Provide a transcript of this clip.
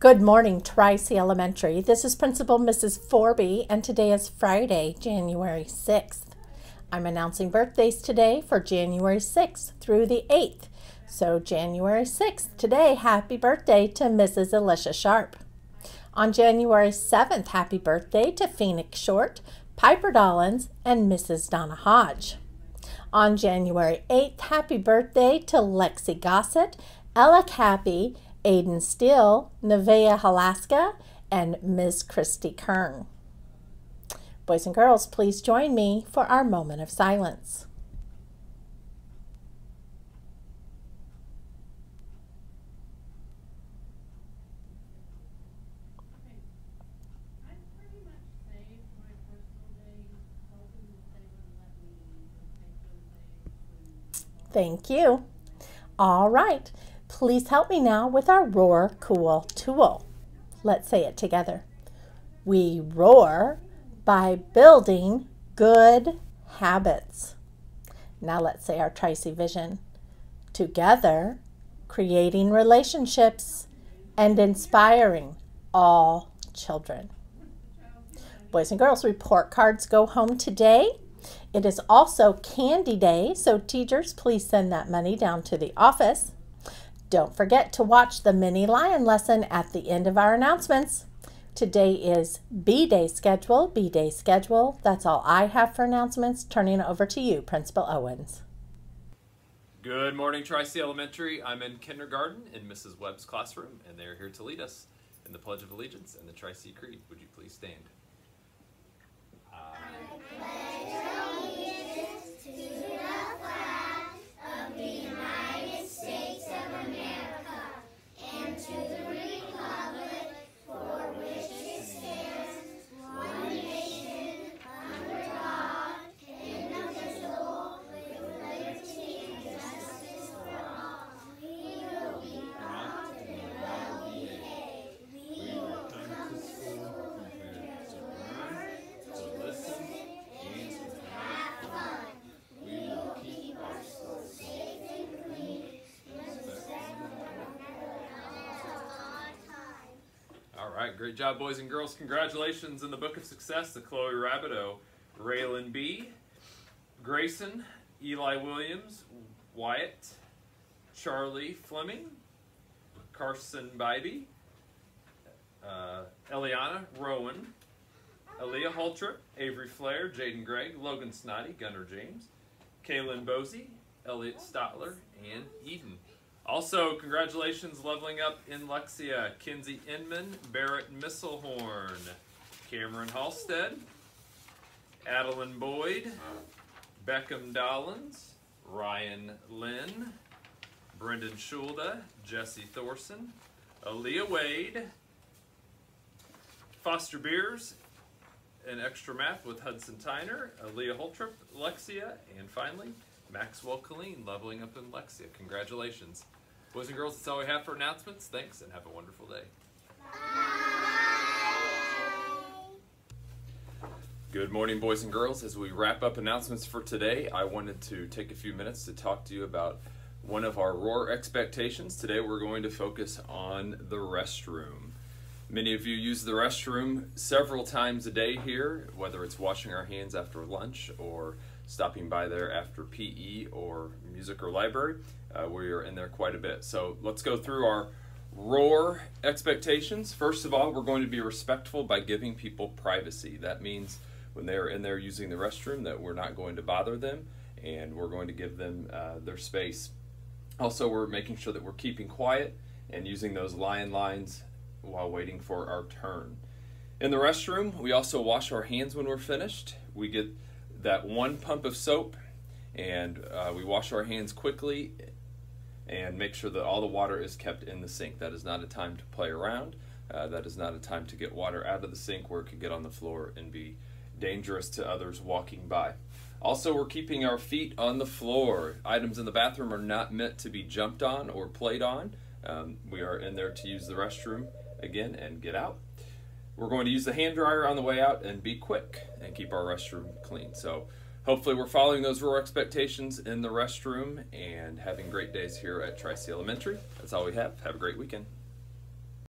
Good morning, Tri-C Elementary. This is Principal Mrs. Forby, and today is Friday, January 6th. I'm announcing birthdays today for January 6th through the 8th. So January 6th, today, happy birthday to Mrs. Alicia Sharp. On January 7th, happy birthday to Phoenix Short, Piper Dollins, and Mrs. Donna Hodge. On January 8th, happy birthday to Lexi Gossett, Ella Cappy, Aiden Steele, Nevea Halaska, and Ms. Christy Kern. Boys and girls, please join me for our moment of silence. Thank you. All right. Please help me now with our Roar Cool tool. Let's say it together. We roar by building good habits. Now let's say our Tri-C vision. Together, creating relationships and inspiring all children. Boys and girls, report cards go home today. It is also candy day, so teachers, please send that money down to the office. Don't forget to watch the mini lion lesson at the end of our announcements. Today is B-Day schedule, B-Day schedule. That's all I have for announcements. Turning over to you, Principal Owens. Good morning, Tri-C Elementary. I'm in kindergarten in Mrs. Webb's classroom, and they're here to lead us in the Pledge of Allegiance and the Tri-C Creed. Would you please stand? Right, great job, boys and girls. Congratulations in the Book of Success to Chloe Rabideau, Raylan B., Grayson, Eli Williams, Wyatt, Charlie Fleming, Carson Bybee, uh, Eliana Rowan, Aaliyah Holtrip, Avery Flair, Jaden Gregg, Logan Snoddy, Gunnar James, Kaylin Bosey, Elliot Stotler, and Eden. Also, congratulations leveling up in Lexia, Kinsey Inman, Barrett Misselhorn, Cameron Halstead, Adeline Boyd, Beckham Dollins, Ryan Lynn, Brendan Schulda, Jesse Thorson, Aaliyah Wade, Foster Beers, and Extra Math with Hudson Tyner, Aaliyah Holtrip, Lexia, and finally, Maxwell Colleen leveling up in Lexia. Congratulations. Boys and girls, that's all we have for announcements. Thanks and have a wonderful day. Good morning, boys and girls. As we wrap up announcements for today, I wanted to take a few minutes to talk to you about one of our ROAR expectations. Today, we're going to focus on the restroom. Many of you use the restroom several times a day here, whether it's washing our hands after lunch or stopping by there after PE or music or library. Uh, we are in there quite a bit. So let's go through our ROAR expectations. First of all, we're going to be respectful by giving people privacy. That means when they are in there using the restroom that we're not going to bother them and we're going to give them uh, their space. Also, we're making sure that we're keeping quiet and using those lion lines while waiting for our turn. In the restroom, we also wash our hands when we're finished. We get that one pump of soap and uh, we wash our hands quickly and make sure that all the water is kept in the sink. That is not a time to play around. Uh, that is not a time to get water out of the sink where it could get on the floor and be dangerous to others walking by. Also, we're keeping our feet on the floor. Items in the bathroom are not meant to be jumped on or played on. Um, we are in there to use the restroom again and get out. We're going to use the hand dryer on the way out and be quick and keep our restroom clean. So hopefully we're following those ROAR expectations in the restroom and having great days here at Tri-C Elementary. That's all we have. Have a great weekend.